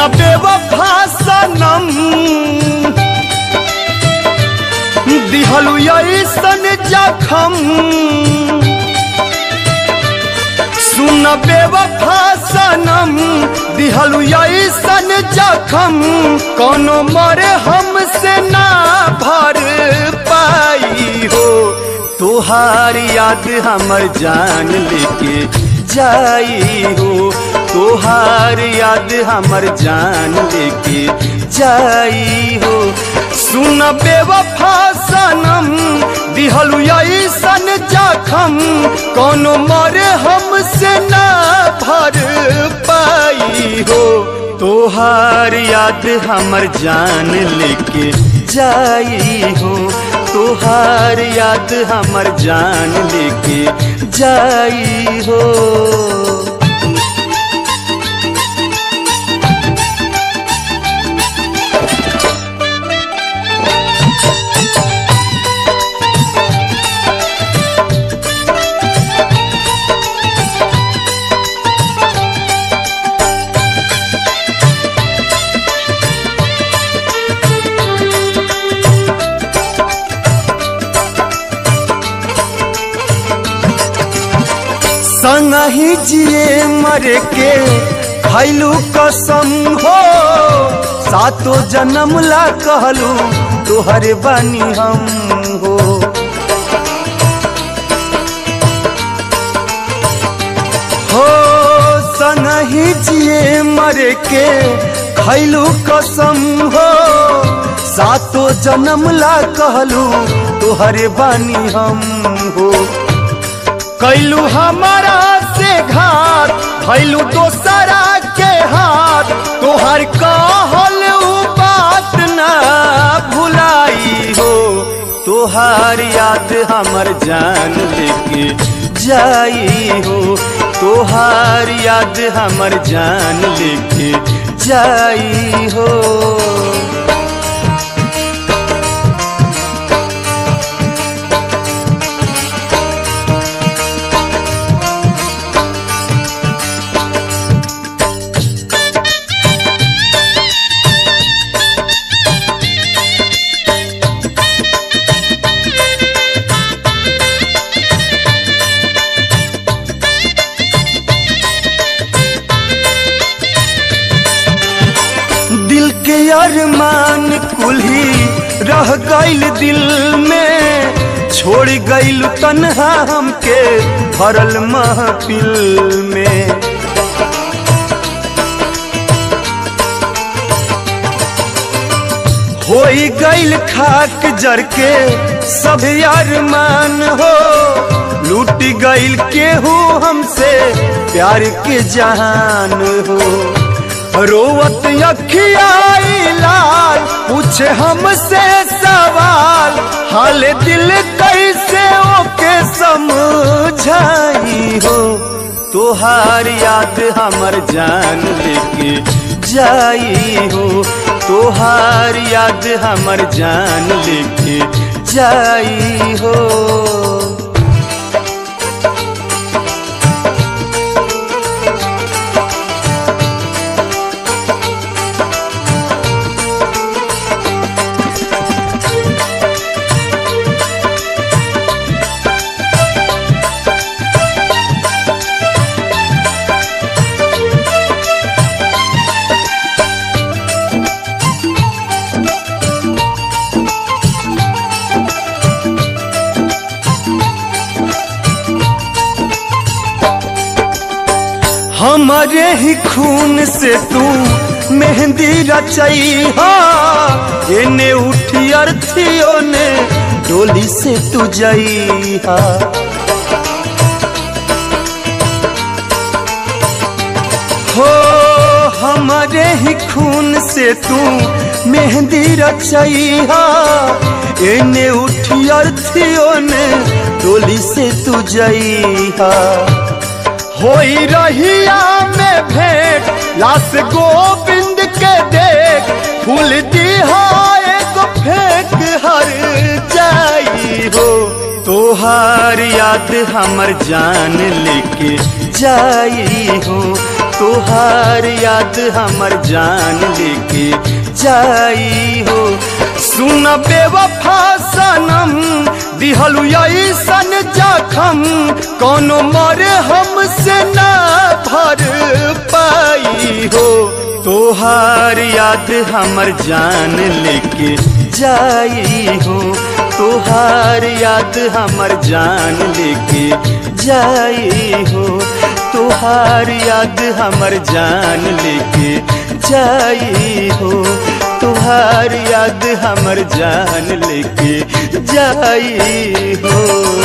सुन बेवफा सनम दिहलु ऐसन जखम। सुन बेवफा सनम दिहलु ऐसन जखम। कोनो मरे हमसे ना भर पाई हो। तोहार याद हमर जान लेके जाई हो, तोहार याद हमर जान लेके जाई हो। सुन बेवफा सनम, दिहलु ऐसन जखम, कोनो मरे हमसे ना भर पाई हो। तोहार याद हमर जान लेके जाई हो। तोहार याद हमर जान लेके जाई हो। संगही जिए मर के खैलू कसम हो। सातो जन्म ला कहलू, तोहर बानी हम हो। हो, संगही जिए मर के खैलू कसम हो। सातो जन्म ला कहलू, तोहर बानी हम हो। कैलू हमारा से घाट भैलू दोसरा के हाथ। तोहर कहल बात ना भुलाई हो, तोहार याद हमर जान लेके जाई हो। तोहार याद हमर जान लेके जाई हो। के अरमान कुल्ही रह गईल दिल में। छोड़ गईल तन्हा हमके भरल महफिल में। हो गईल खाक जर के सब अरमान हो। लूट गईल केहू हमसे प्यार के जहान हो। रोवत अखियाई लाल, पूछे हमसे सवाल। हाल दिल कैसे ओके समझाई हो? तोहार याद हमर जान लेके जाई हो। तोहार याद हमर जान लेके जाई हो। हमारे ही खून से तू मेहंदी रचाई। हा उठी अर्थियों ने डोली से तू जाई। हा। हो, हमारे ही खून से तू मेहंदी रचाई। हा उठी अर्थियों ने डोली से तू जाई। हा। होई रहिया में भेंट, लाश गोविंद के देख। फूल दिहाए को फेंक, हर जाई हो। तोहार याद हमर जान लेके जाई हो। तोहार याद हमर जान लेके जाई हो। सुन बेवफा सनम जखम कौन मरे हमसे ना भर पाई हो। तोहार याद हमर जान लेके जाई हो। तोहार याद हमर जान लेके जाई हो। तोहार याद हमर जान लेके जाई हो। तोहार याद हमर जान लेके जाई हो।